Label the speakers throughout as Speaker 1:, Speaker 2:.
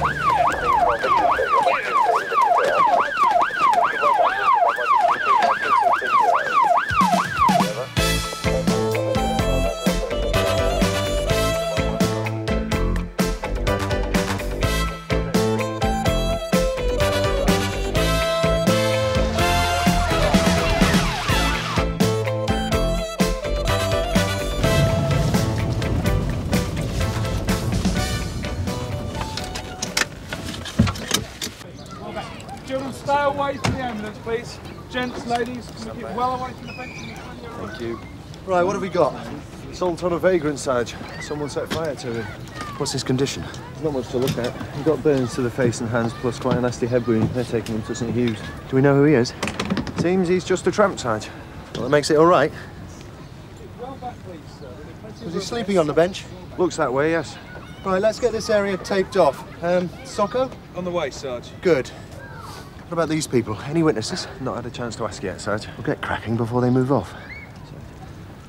Speaker 1: Children,
Speaker 2: you. Right, what have we got? Assault on a vagrant, Sarge. Someone set fire to him. What's his condition? Not much to look at. He got burns to the face and hands, plus quite a nasty head wound. They're taking him to St Hugh's. Do we know who he is? Seems he's just a tramp, Sarge. Well, that makes it all right.
Speaker 1: Well back, please, sir.
Speaker 2: Was he sleeping on the bench? Looks that way, yes. Right, let's get this area taped off. Um, SOCO?
Speaker 1: On the way, Sarge.
Speaker 2: Good. What about these people? Any witnesses? Not had a chance to ask yet, Sarge. We'll get cracking before they move off.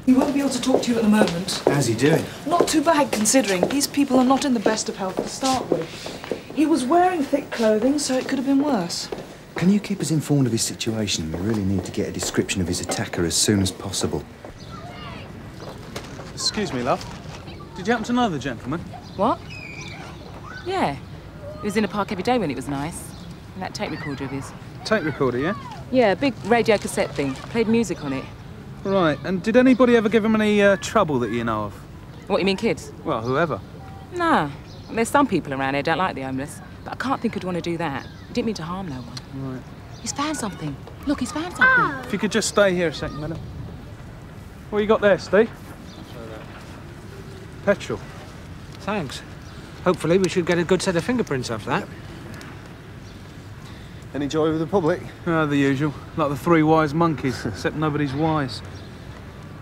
Speaker 3: He won't be able to talk to you at the moment.
Speaker 2: How's he doing?
Speaker 3: Not too bad considering these people are not in the best of health to start with. He was wearing thick clothing, so it could have been worse.
Speaker 4: Can you keep us informed of his situation? We really need to get a description of his attacker as soon as possible.
Speaker 1: Excuse me, love. Did you happen to know the gentleman?
Speaker 5: What? Yeah. He was in a park every day when it was nice. And that tape recorder of his.
Speaker 1: Tape recorder, yeah?
Speaker 5: Yeah, big radio cassette thing. Played music on it.
Speaker 1: Right, and did anybody ever give him any uh, trouble that you know of?
Speaker 5: What, you mean kids?
Speaker 1: Well, whoever.
Speaker 5: Nah. There's some people around here don't like the homeless. But I can't think who'd want to do that. He didn't mean to harm no one.
Speaker 1: Right.
Speaker 5: He's found something. Look, he's found something.
Speaker 1: If you could just stay here a second, madam. What you got there, Steve? Petrol.
Speaker 6: Thanks. Hopefully we should get a good set of fingerprints after that.
Speaker 2: Any joy with the public?
Speaker 1: Ah, the usual. Like the three wise monkeys, except nobody's wise.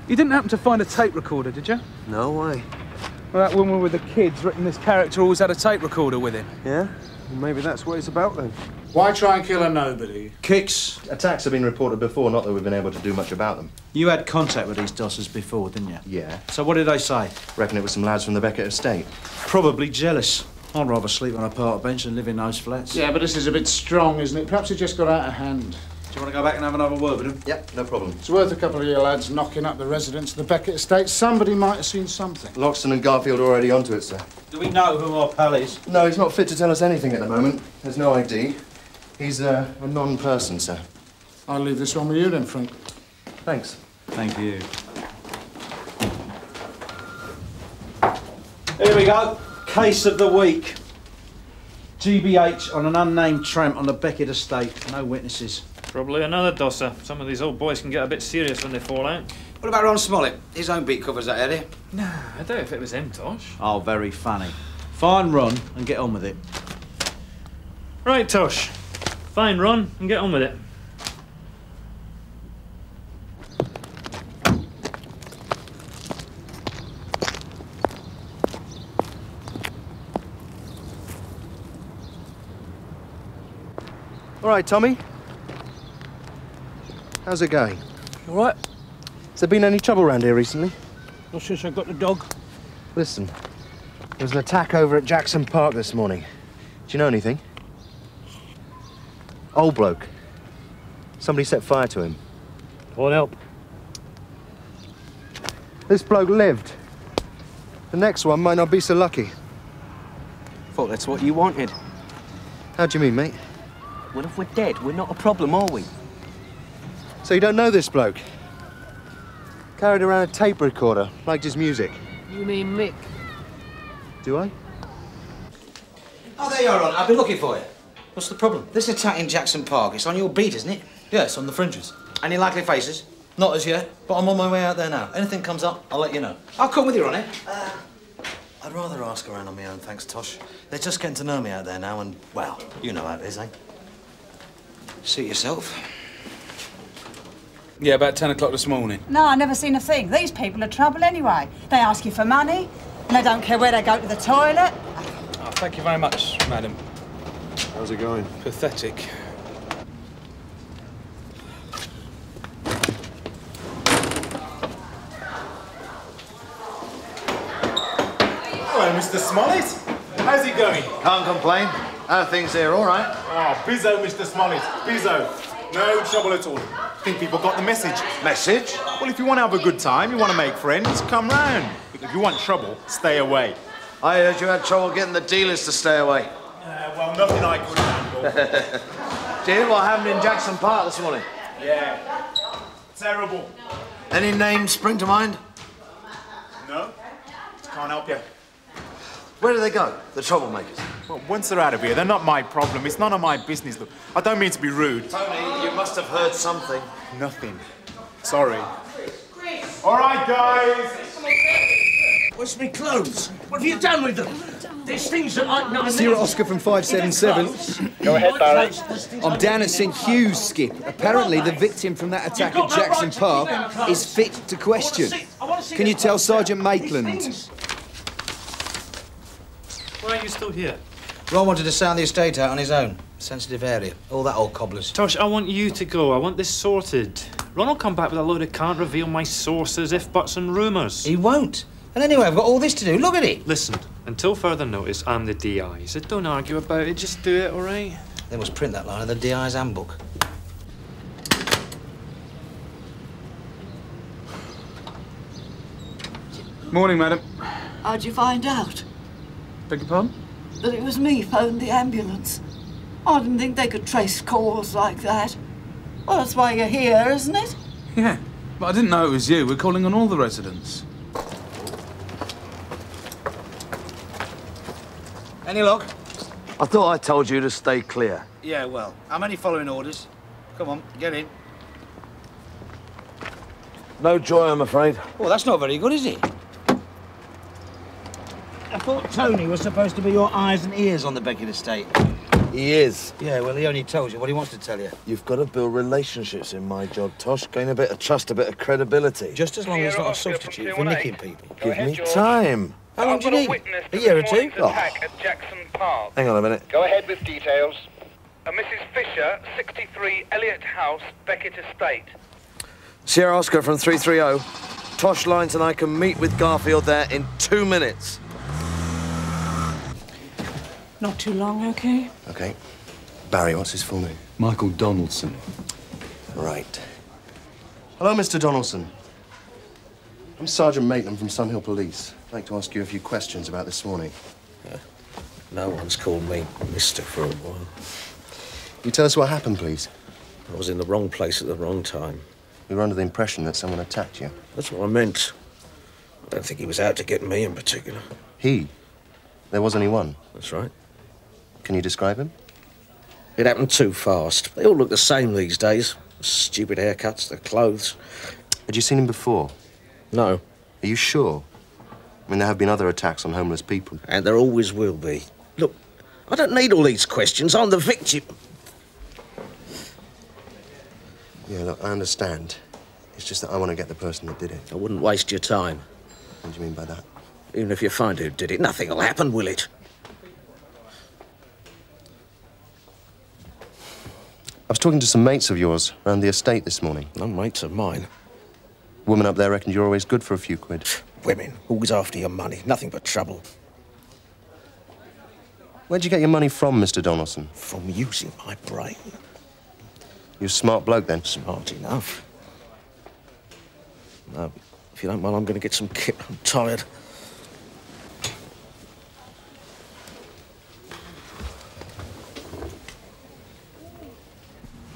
Speaker 1: You didn't happen to find a tape recorder, did you?
Speaker 2: No way.
Speaker 1: Well, that woman with the kids written this character always had a tape recorder with him.
Speaker 2: Yeah? Well, maybe that's what it's about then.
Speaker 7: Why try and kill a nobody?
Speaker 6: Kicks.
Speaker 2: Attacks have been reported before, not that we've been able to do much about them.
Speaker 6: You had contact with these dossers before, didn't you?
Speaker 2: Yeah.
Speaker 6: So what did they say?
Speaker 2: Reckon it was some lads from the Beckett estate.
Speaker 6: Probably jealous. I'd rather sleep on a park bench than live in those flats.
Speaker 7: Yeah, but this is a bit strong, isn't it? Perhaps it just got out of hand.
Speaker 6: Do you want to go back and have another word with him?
Speaker 2: Yep, no problem.
Speaker 7: It's worth a couple of you lads knocking up the residents of the Beckett estate. Somebody might have seen something.
Speaker 2: Loxton and Garfield are already onto it, sir.
Speaker 6: Do we know who our pal is?
Speaker 2: No, he's not fit to tell us anything at the moment. There's no ID. He's uh, a non-person, sir.
Speaker 7: I'll leave this one with you then, Frank.
Speaker 2: Thanks.
Speaker 6: Thank you. Here we go. Case of the week. GBH on an unnamed tramp on the Beckett estate. No witnesses.
Speaker 8: Probably another dosser. Some of these old boys can get a bit serious when they fall out.
Speaker 9: What about Ron Smollett? His own beat covers that area.
Speaker 8: Nah, I doubt if it was him, Tosh.
Speaker 6: Oh, very funny. Fine run and get on with it.
Speaker 8: Right, Tosh. Fine run and get on with it.
Speaker 2: Right, Tommy. How's it going?
Speaker 6: All right.
Speaker 2: Has there been any trouble around here recently?
Speaker 6: Not since I got the dog.
Speaker 2: Listen, there was an attack over at Jackson Park this morning. Do you know anything? Old bloke. Somebody set fire to him.
Speaker 6: Want help?
Speaker 2: This bloke lived. The next one might not be so lucky.
Speaker 9: Thought that's what you wanted.
Speaker 2: How do you mean, mate?
Speaker 9: Well, if we're dead, we're not a problem, are we?
Speaker 2: So you don't know this bloke? Carried around a tape recorder, liked his music.
Speaker 9: You mean Mick?
Speaker 2: Do I?
Speaker 9: Oh, there you are, Ron. I've been looking for you. What's the problem? This attack in Jackson Park. It's on your beat, isn't it?
Speaker 10: Yeah, it's on the fringes.
Speaker 9: Any likely faces?
Speaker 10: Not as yet, but I'm on my way out there now. Anything comes up, I'll let you know.
Speaker 9: I'll come with you, Ronnie.
Speaker 10: I'd rather ask around on my own, thanks, Tosh. They're just getting to know me out there now, and, well, you know how it is, eh?
Speaker 9: Suit yourself.
Speaker 1: Yeah, about 10 o'clock this morning.
Speaker 11: No, I never seen a thing. These people are trouble anyway. They ask you for money, and they don't care where they go to the toilet.
Speaker 1: Oh, thank you very much, madam.
Speaker 2: How's it going?
Speaker 1: Pathetic.
Speaker 12: Hello, Mr. Smollett. How's it going?
Speaker 10: Can't complain. How are things here? All right.
Speaker 12: Oh, bizzo, Mr. Smollett. Bizzo. No trouble at all. Think people got the message.
Speaker 10: Message?
Speaker 12: Well, if you want to have a good time, you want to make friends, come round. If you want trouble, stay away.
Speaker 10: I heard you had trouble getting the dealers to stay away.
Speaker 12: Uh, well, nothing I couldn't handle.
Speaker 10: Hear what happened in Jackson Park this morning?
Speaker 12: yeah. Terrible.
Speaker 10: Any names spring to mind?
Speaker 12: No? Can't help you.
Speaker 10: Where do they go, the troublemakers?
Speaker 12: Well, once they're out of here, they're not my problem. It's none of my business. Look, I don't mean to be rude.
Speaker 10: Tony, you must have heard something.
Speaker 12: Nothing. Sorry. All right, guys.
Speaker 13: Where's my clothes? What have you done with them? There's things that I know.
Speaker 14: Sierra Oscar from 577.
Speaker 13: Go ahead, Barry.
Speaker 14: I'm down at St Hugh's, Skip. Apparently, the victim from that attack at Jackson Park is fit to question. Can you tell Sergeant Maitland?
Speaker 8: Why are you still here?
Speaker 13: Ron wanted to sound the estate out on his own. Sensitive area. All that old cobblers.
Speaker 8: Tosh, I want you to go. I want this sorted. Ron will come back with a load of can't reveal my sources, if buts and rumours.
Speaker 13: He won't. And anyway, I've got all this to do. Look at it.
Speaker 8: Listen, until further notice, I'm the DI, so don't argue about it. Just do it, all right?
Speaker 13: They must print that line in the DI's handbook.
Speaker 1: Morning, madam.
Speaker 15: How'd you find out?
Speaker 1: Beg your pardon?
Speaker 15: That it was me phoned the ambulance. I didn't think they could trace calls like that. Well, that's why you're here, isn't it?
Speaker 1: Yeah, but I didn't know it was you. We're calling on all the residents.
Speaker 13: Any luck?
Speaker 10: I thought I told you to stay clear.
Speaker 13: Yeah, well, I'm only following orders. Come on, get in.
Speaker 10: No joy, I'm afraid.
Speaker 13: Well, that's not very good, is it? I thought Tony was supposed to be your eyes and ears on the Beckett estate.
Speaker 10: He is.
Speaker 13: Yeah, well, he only tells you what he wants to tell you.
Speaker 10: You've got to build relationships in my job, Tosh. Gain a bit of trust, a bit of credibility.
Speaker 13: Just as long as it's not a substitute for nicking people.
Speaker 10: Give me time.
Speaker 13: How long do you need? A year or two?
Speaker 10: Oh,
Speaker 16: at Jackson Park.
Speaker 10: hang on a minute.
Speaker 16: Go ahead with details. Uh, Mrs. Fisher, 63 Elliott House, Beckett Estate.
Speaker 10: Sierra Oscar from 330. Tosh Lines and I can meet with Garfield there in two minutes.
Speaker 3: Not too long, okay?
Speaker 2: Okay. Barry, what's his full name?
Speaker 14: Michael Donaldson.
Speaker 2: Right. Hello, Mr. Donaldson. I'm Sergeant Maitland from Sun Hill Police. I'd like to ask you a few questions about this morning.
Speaker 13: No one's called me Mister for a while.
Speaker 2: You tell us what happened, please?
Speaker 13: I was in the wrong place at the wrong time.
Speaker 2: We were under the impression that someone attacked you.
Speaker 13: That's what I meant. I don't think he was out to get me in particular.
Speaker 2: He? There was only one.
Speaker 13: That's right.
Speaker 2: Can you describe him?
Speaker 13: It happened too fast. They all look the same these days. Stupid haircuts, the clothes.
Speaker 2: Had you seen him before?
Speaker 13: No.
Speaker 2: Are you sure? I mean, there have been other attacks on homeless people.
Speaker 13: And there always will be. Look, I don't need all these questions. I'm the victim.
Speaker 2: Yeah, look, I understand. It's just that I want to get the person that did it.
Speaker 13: I wouldn't waste your time.
Speaker 2: What do you mean by that?
Speaker 13: Even if you find who did it, nothing will happen, will it?
Speaker 2: I was talking to some mates of yours around the estate this morning.
Speaker 13: No mates of mine.
Speaker 2: Woman up there reckoned you're always good for a few quid.
Speaker 13: Women, always after your money. Nothing but trouble.
Speaker 2: Where'd you get your money from, Mr. Donaldson?
Speaker 13: From using my brain.
Speaker 2: You're a smart bloke, then?
Speaker 13: Smart enough. No, if you don't mind, I'm going to get some kit. I'm tired.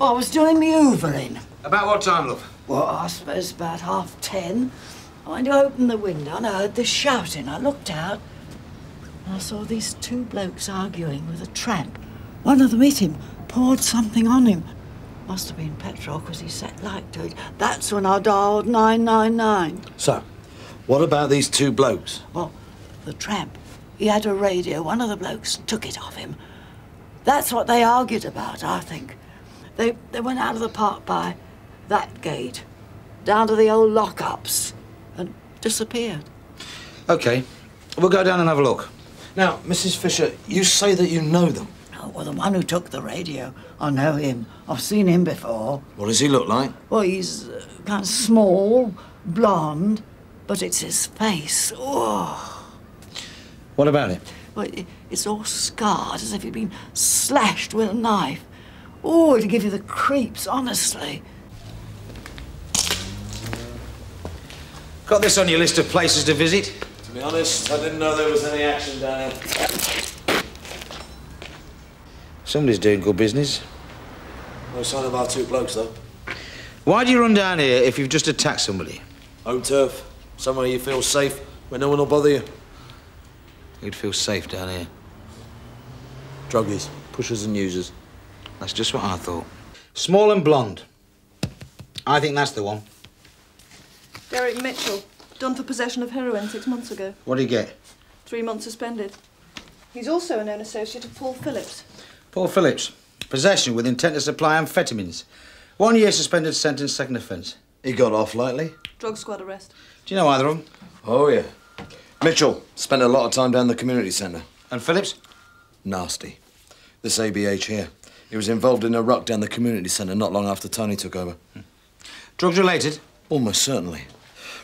Speaker 15: I was doing me hoovering.
Speaker 13: About what time, love?
Speaker 15: Well, I suppose about half ten. I went to open the window and I heard this shouting. I looked out and I saw these two blokes arguing with a tramp. One of them hit him, poured something on him. Must have been petrol because he set light to it. That's when I dialed 999.
Speaker 13: So, what about these two blokes?
Speaker 15: Well, the tramp, he had a radio. One of the blokes took it off him. That's what they argued about, I think. They, they went out of the park by that gate, down to the old lockups, and disappeared.
Speaker 13: Okay, we'll go down and have a look. Now, Mrs. Fisher, you say that you know them.
Speaker 15: Oh, well, the one who took the radio, I know him. I've seen him before.
Speaker 13: What does he look like?
Speaker 15: Well, he's uh, kind of small, blonde, but it's his face. Oh.
Speaker 13: What about it?
Speaker 15: Well, It's all scarred as if he'd been slashed with a knife. Oh, it'll give you the creeps, honestly.
Speaker 9: Got this on your list of places to visit?
Speaker 10: To be honest, I didn't know there was any action down here.
Speaker 9: Somebody's doing good business.
Speaker 10: No sign of our two blokes, though.
Speaker 9: Why do you run down here if you've just attacked somebody?
Speaker 10: Home turf. Somewhere you feel safe, where no one will bother you.
Speaker 9: You'd feel safe down here.
Speaker 10: Druggies, pushers and users.
Speaker 9: That's just what I thought. Small and blonde. I think that's the one.
Speaker 3: Derek Mitchell, done for possession of heroin six months ago.
Speaker 9: What do you get?
Speaker 3: Three months suspended. He's also a known associate of Paul Phillips.
Speaker 9: Paul Phillips. Possession with intent to supply amphetamines. One year suspended sentence, second offence.
Speaker 10: He got off lightly.
Speaker 3: Drug squad arrest.
Speaker 9: Do you know either of them?
Speaker 10: Oh, yeah. Mitchell spent a lot of time down the community centre.
Speaker 9: And Phillips?
Speaker 10: Nasty. This ABH here. He was involved in a ruck down the community centre not long after Tony took over.
Speaker 9: Drugs related?
Speaker 10: Almost certainly.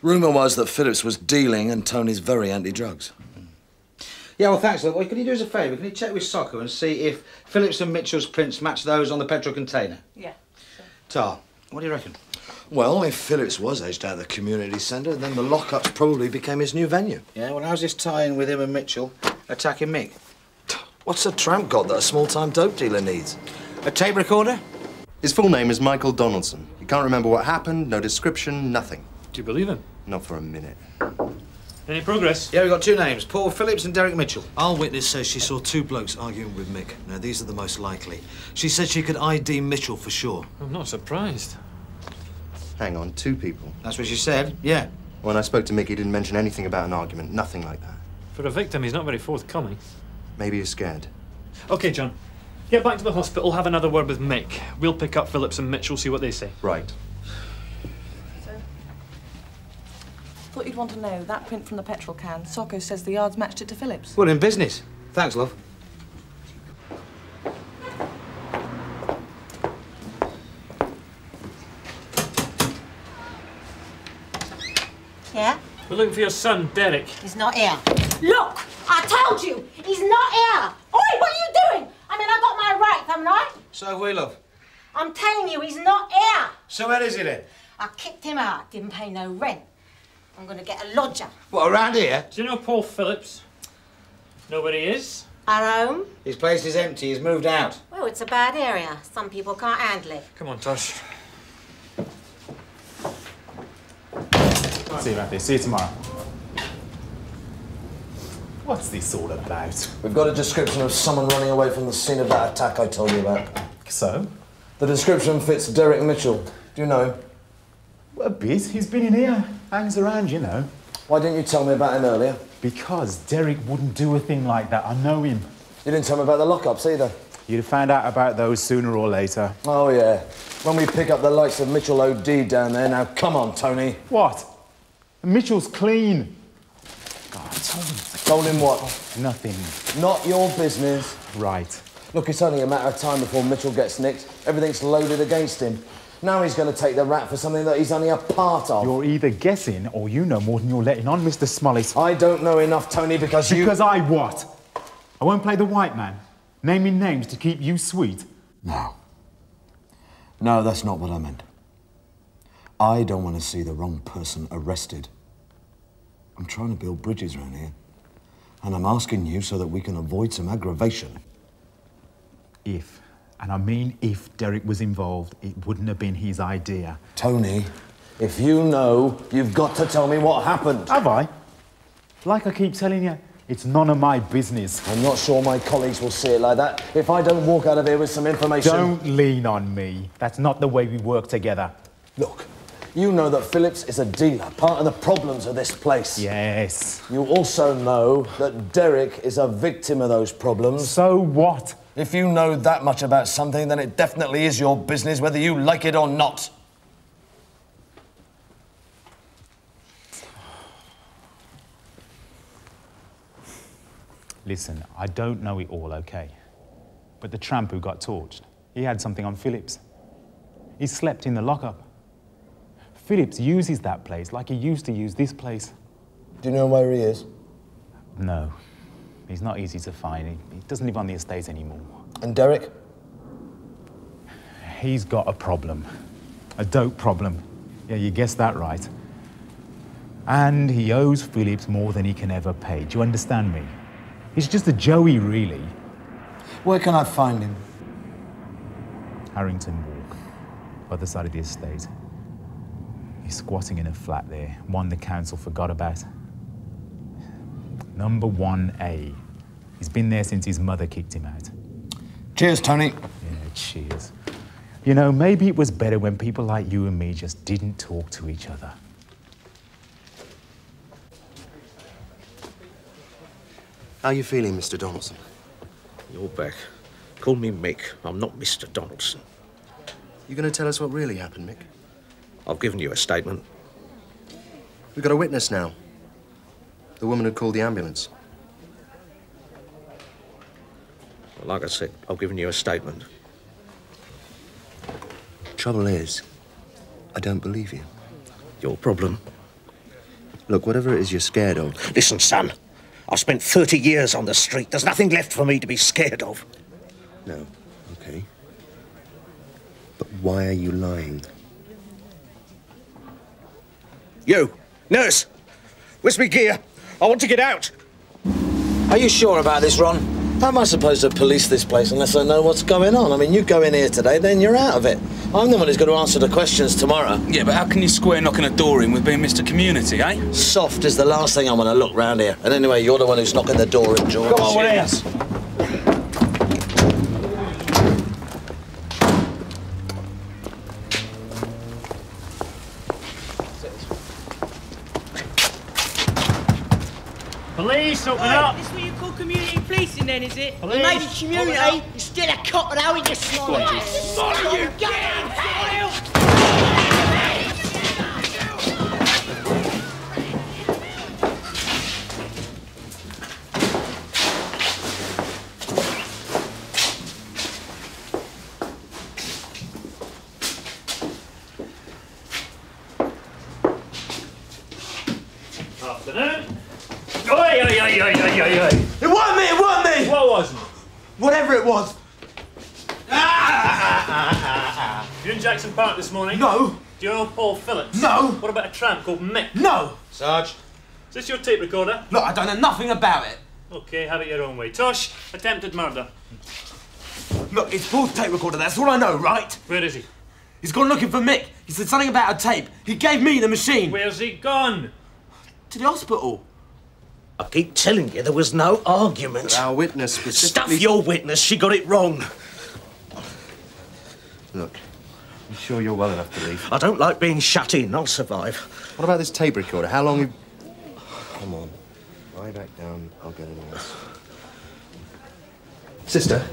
Speaker 10: Rumour was that Phillips was dealing and Tony's very anti-drugs.
Speaker 9: Yeah, well, thanks. Look, well, can you do us a favour? Can you check with SOCO and see if Phillips and Mitchell's prints match those on the petrol container?
Speaker 3: Yeah.
Speaker 9: Tar, what do you reckon?
Speaker 10: Well, if Phillips was aged out of the community centre, then the lockups probably became his new venue.
Speaker 9: Yeah, well, how's this tie-in with him and Mitchell attacking Mick?
Speaker 10: What's a tramp got that a small-time dope dealer needs?
Speaker 9: A tape recorder?
Speaker 2: His full name is Michael Donaldson. He can't remember what happened, no description, nothing.
Speaker 8: Do you believe him?
Speaker 2: Not for a minute.
Speaker 8: Any progress?
Speaker 9: Yeah, we've got two names, Paul Phillips and Derek Mitchell.
Speaker 10: Our witness says she saw two blokes arguing with Mick. Now, these are the most likely. She said she could ID Mitchell for sure.
Speaker 8: I'm not surprised.
Speaker 2: Hang on, two people.
Speaker 9: That's what she said, yeah.
Speaker 2: When I spoke to Mick, he didn't mention anything about an argument, nothing like that.
Speaker 8: For a victim, he's not very forthcoming.
Speaker 2: Maybe he's scared.
Speaker 8: OK, John. Get back to the hospital, have another word with Mick. We'll pick up Phillips and Mitchell, see what they say.
Speaker 2: Right.
Speaker 3: Thought you'd want to know that print from the petrol can. SOCO says the yards matched it to Phillips.
Speaker 9: We're in business. Thanks, love.
Speaker 17: Yeah?
Speaker 8: We're looking for your son, Derek.
Speaker 17: He's not here. Look! I told you! He's not here! Oi, what are you doing? I mean, I got my rights, haven't I?
Speaker 9: So have we, love.
Speaker 17: I'm telling you, he's not here!
Speaker 9: So where is he then?
Speaker 17: I kicked him out, didn't pay no rent. I'm gonna get a lodger.
Speaker 9: What, around here?
Speaker 8: Do you know Paul Phillips? Nobody is?
Speaker 17: Our home?
Speaker 9: His place is empty, he's moved out.
Speaker 17: Well, it's a bad area. Some people can't handle it.
Speaker 8: Come on, Tosh.
Speaker 12: See you, Matthew. See you tomorrow. What's this all about?
Speaker 10: We've got a description of someone running away from the scene of that attack I told you about.
Speaker 12: So?
Speaker 10: The description fits Derek Mitchell. Do you know him?
Speaker 12: A bit. He's been in here. Hangs around, you know.
Speaker 10: Why didn't you tell me about him earlier?
Speaker 12: Because Derek wouldn't do a thing like that. I know him.
Speaker 10: You didn't tell me about the lockups either.
Speaker 12: You'd have found out about those sooner or later.
Speaker 10: Oh, yeah. When we pick up the likes of Mitchell OD down there, now come on, Tony.
Speaker 12: What? Mitchell's clean. God, I told him.
Speaker 10: Told him what?
Speaker 12: Nothing.
Speaker 10: Not your business.
Speaker 12: Right.
Speaker 10: Look, it's only a matter of time before Mitchell gets nicked. Everything's loaded against him. Now he's going to take the rap for something that he's only a part of.
Speaker 12: You're either guessing or you know more than you're letting on, Mr. Smollett.
Speaker 10: I don't know enough, Tony, because you...
Speaker 12: Because I what? I won't play the white man, naming names to keep you sweet.
Speaker 10: No. No, that's not what I meant. I don't want to see the wrong person arrested. I'm trying to build bridges around here. And I'm asking you so that we can avoid some aggravation.
Speaker 12: If, and I mean if Derek was involved, it wouldn't have been his idea.
Speaker 10: Tony, if you know, you've got to tell me what happened.
Speaker 12: Have I? Like I keep telling you, it's none of my business.
Speaker 10: I'm not sure my colleagues will see it like that. If I don't walk out of here with some information...
Speaker 12: Don't lean on me. That's not the way we work together.
Speaker 10: Look, you know that Phillips is a dealer, part of the problems of this place.
Speaker 12: Yes.
Speaker 10: You also know that Derek is a victim of those problems.
Speaker 12: So what?
Speaker 10: If you know that much about something, then it definitely is your business, whether you like it or not.
Speaker 12: Listen, I don't know it all, okay? But the tramp who got torched, he had something on Phillips. He slept in the lockup. Phillips uses that place like he used to use this place.
Speaker 10: Do you know where he is?
Speaker 12: No. He's not easy to find. He, he doesn't live on the estate anymore.
Speaker 18: And Derek?
Speaker 12: He's got a problem. A dope problem. Yeah, you guessed that right. And he owes Phillips more than he can ever pay. Do you understand me? He's just a Joey, really.
Speaker 18: Where can I find him?
Speaker 12: Harrington Walk, other side of the estate. He's squatting in a flat there, one the council forgot about. Number 1A. He's been there since his mother kicked him out.
Speaker 18: Cheers, Tony.
Speaker 12: Yeah, cheers. You know, maybe it was better when people like you and me just didn't talk to each other.
Speaker 2: How are you feeling, Mr. Donaldson?
Speaker 13: You're back. Call me Mick. I'm not Mr. Donaldson.
Speaker 2: You going to tell us what really happened, Mick?
Speaker 13: I've given you a statement.
Speaker 2: We've got a witness now. The woman who called the ambulance.
Speaker 13: Like I said, I've given you a statement.
Speaker 2: Trouble is, I don't believe you.
Speaker 13: Your problem.
Speaker 2: Look, whatever it is you're scared of.
Speaker 13: Listen, son. I've spent 30 years on the street. There's nothing left for me to be scared of.
Speaker 2: No, okay. But why are you lying?
Speaker 13: You, nurse, where's me gear? I want to get out.
Speaker 10: Are you sure about this, Ron? How am I supposed to police this place unless I know what's going on? I mean, you go in here today, then you're out of it. I'm the one who's going to answer the questions tomorrow.
Speaker 19: Yeah, but how can you square knocking a door in with being Mr. Community, eh?
Speaker 10: Soft is the last thing I want to look round here. And anyway, you're the one who's knocking the door in, George.
Speaker 13: Come on, what else?
Speaker 14: Police, open up!
Speaker 17: This what you call community policing then, is it?
Speaker 14: Police,
Speaker 17: You made it community, you're still a cop and how you smile.
Speaker 14: Follow you,
Speaker 8: Afternoon. Oi, oi, oi, oi.
Speaker 14: It wasn't me, it wasn't me!
Speaker 8: What was it?
Speaker 14: Whatever it was. Ah!
Speaker 8: You in Jackson Park this morning?
Speaker 14: No.
Speaker 8: Do you know Paul Phillips?
Speaker 14: No.
Speaker 8: What about a tramp called Mick?
Speaker 14: No.
Speaker 8: Sarge. Is this your tape recorder?
Speaker 14: Look, I don't know nothing about it.
Speaker 8: Okay, have it your own way. Tosh, attempted murder.
Speaker 14: Look, it's Paul's tape recorder, that's all I know, right?
Speaker 8: Where is he?
Speaker 14: He's gone looking for Mick. He said something about a tape. He gave me the machine.
Speaker 8: Where's he gone?
Speaker 14: To the hospital.
Speaker 13: I keep telling you there was no argument.
Speaker 2: Our witness specifically...
Speaker 13: Stuff your witness. She got it wrong.
Speaker 2: Look, I'm sure you're well enough to leave.
Speaker 13: I don't like being shut in. I'll survive.
Speaker 2: What about this tape recorder? How long have... Come on. Lie back down. I'll get it all. Sister?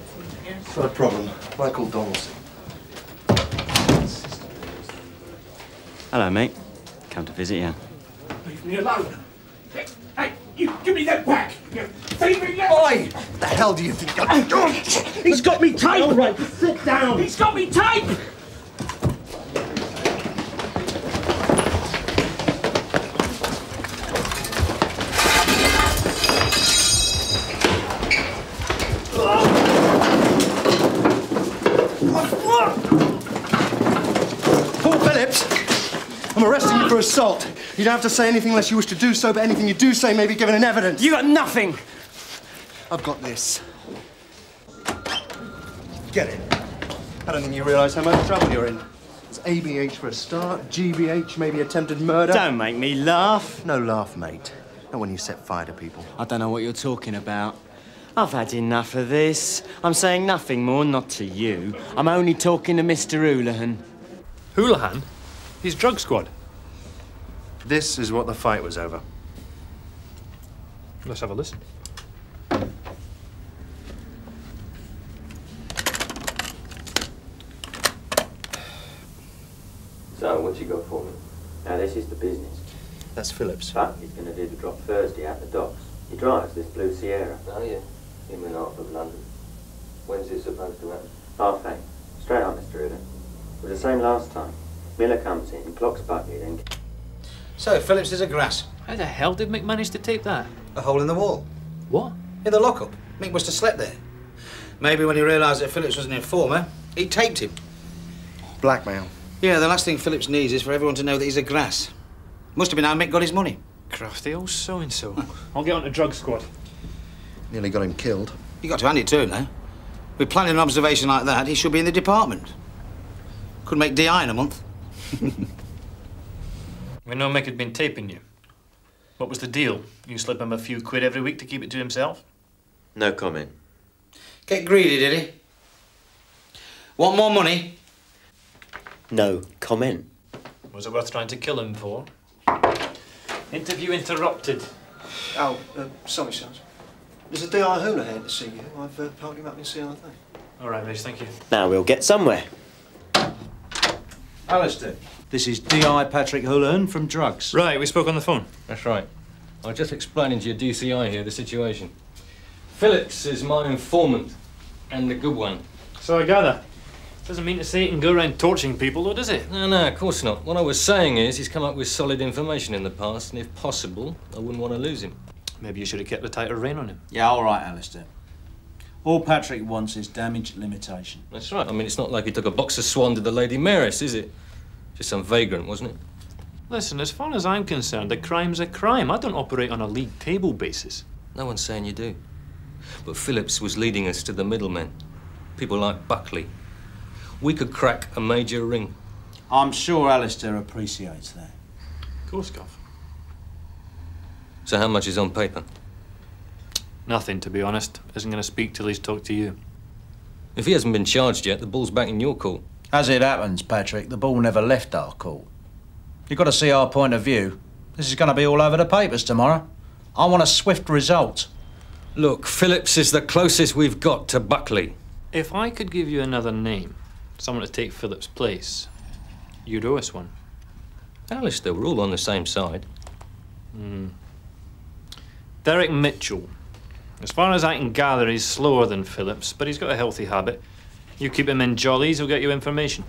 Speaker 2: Got a problem. Michael Donaldson.
Speaker 20: Hello, mate. Come to visit you.
Speaker 14: Leave me alone. Hey, hey, you give me that back. You leave me that.
Speaker 2: Oi! The hell do you think you're ah, doing?
Speaker 14: He's got me tape. All right, sit down. He's got me tape.
Speaker 2: Paul Phillips! I'm arresting you for assault. You don't have to say anything unless you wish to do so, but anything you do say may be given in evidence.
Speaker 14: You got nothing.
Speaker 2: I've got this. Get it. I don't think you realise how much trouble you're in. It's ABH for a start, GBH, maybe attempted murder.
Speaker 20: Don't make me laugh.
Speaker 2: No laugh, mate. Not when you set fire to people.
Speaker 20: I don't know what you're talking about. I've had enough of this. I'm saying nothing more, not to you. I'm only talking to Mr. Houlihan.
Speaker 8: Houlihan? He's drug squad.
Speaker 2: This is what the fight was over.
Speaker 8: Let's have a listen.
Speaker 21: So, what you got for me? Now, this is the business.
Speaker 2: That's Phillips.
Speaker 21: But he's going to do the drop Thursday at the docks. He drives this blue Sierra.
Speaker 22: Oh, yeah.
Speaker 21: In and out of London.
Speaker 22: When's it supposed to happen?
Speaker 21: Half eight. Straight up, Mr. Uda. It was the same last time. Miller comes in, clocks bucket, and...
Speaker 13: So, Phillips is a grass.
Speaker 8: How the hell did Mick manage to tape that?
Speaker 13: A hole in the wall.
Speaker 8: What?
Speaker 9: In the lockup. Mick must have slept there. Maybe when he realised that Phillips was an informer, he taped him.
Speaker 2: Blackmail.
Speaker 9: Yeah, the last thing Phillips needs is for everyone to know that he's a grass. Must have been how Mick got his money.
Speaker 8: Crafty old so-and-so. I'll get on to drug squad.
Speaker 2: Nearly got him killed.
Speaker 9: You got to hand it to him, though. With planning an observation like that, he should be in the department. Could make DI in a month.
Speaker 8: We know Mick had been taping you. What was the deal? You slip him a few quid every week to keep it to himself?
Speaker 21: No comment.
Speaker 9: Get greedy, did he? Want more money?
Speaker 21: No comment.
Speaker 8: Was it worth trying to kill him for? Interview interrupted.
Speaker 6: Oh, uh, sorry, Sarge. There's a DI Hula here to see you. I've uh, parked him up in CID.
Speaker 8: All right, Rich, thank you.
Speaker 21: Now we'll get somewhere.
Speaker 23: Alistair, this is D.I. Patrick Houlihan from Drugs.
Speaker 8: Right, we spoke on the phone.
Speaker 24: That's right. I was just explaining to your DCI here the situation. Phillips is my informant, and the good one.
Speaker 8: So I gather. Doesn't mean to say he can go around torching people, though, does it?
Speaker 24: No, no, of course not. What I was saying is he's come up with solid information in the past, and if possible, I wouldn't want to lose him.
Speaker 8: Maybe you should have kept a tighter rein on him.
Speaker 23: Yeah, all right, Alistair. All Patrick wants is damage limitation.
Speaker 24: That's right. I mean, it's not like he took a box of swan to the Lady Mayoress, is it? Just some vagrant, wasn't it?
Speaker 8: Listen, as far as I'm concerned, a crime's a crime. I don't operate on a league table basis.
Speaker 24: No one's saying you do. But Phillips was leading us to the middlemen. People like Buckley. We could crack a major ring.
Speaker 23: I'm sure Alistair appreciates that.
Speaker 8: Of course, Gov.
Speaker 24: So how much is on paper?
Speaker 8: Nothing, to be honest. Isn't going to speak till he's talked to you.
Speaker 24: If he hasn't been charged yet, the ball's back in your court.
Speaker 23: As it happens, Patrick, the ball never left our court. You've got to see our point of view. This is going to be all over the papers tomorrow. I want a swift result.
Speaker 24: Look, Phillips is the closest we've got to Buckley.
Speaker 8: If I could give you another name, someone to take Philip's place, you'd owe us one.
Speaker 24: Alistair, we're all on the same side.
Speaker 8: Hmm. Derek Mitchell. As far as I can gather, he's slower than Phillips, but he's got a healthy habit. You keep him in jollies, he'll get you information.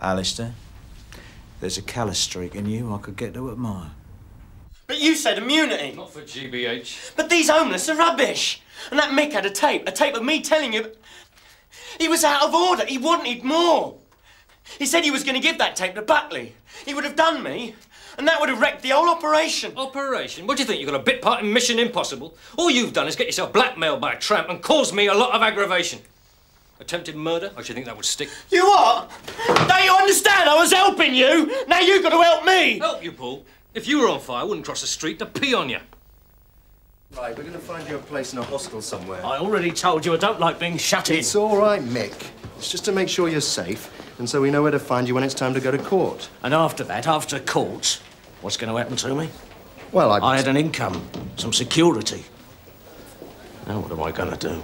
Speaker 23: Alistair, there's a callous streak in you I could get to admire.
Speaker 25: But you said immunity.
Speaker 24: Not for GBH.
Speaker 25: But these homeless are rubbish. And that Mick had a tape, a tape of me telling you. He was out of order. He wanted more. He said he was going to give that tape to Buckley. He would have done me, and that would have wrecked the whole operation.
Speaker 24: Operation? What do you think? You've got a bit part in Mission Impossible? All you've done is get yourself blackmailed by a tramp and caused me a lot of aggravation. Attempted murder? I should think that would stick.
Speaker 25: You what? Don't you understand? I was helping you. Now you've got to help me.
Speaker 24: Help you, Paul? If you were on fire, I wouldn't cross the street to pee on you.
Speaker 6: Right, we're going to find you a place in a hostel somewhere.
Speaker 25: I already told you I don't like being shut in.
Speaker 6: It's all right, Mick. It's just to make sure you're safe, and so we know where to find you when it's time to go to court.
Speaker 25: And after that, after court, what's going to happen to me?
Speaker 6: Well, I...
Speaker 25: I had an income, some security. Now what am I going to do?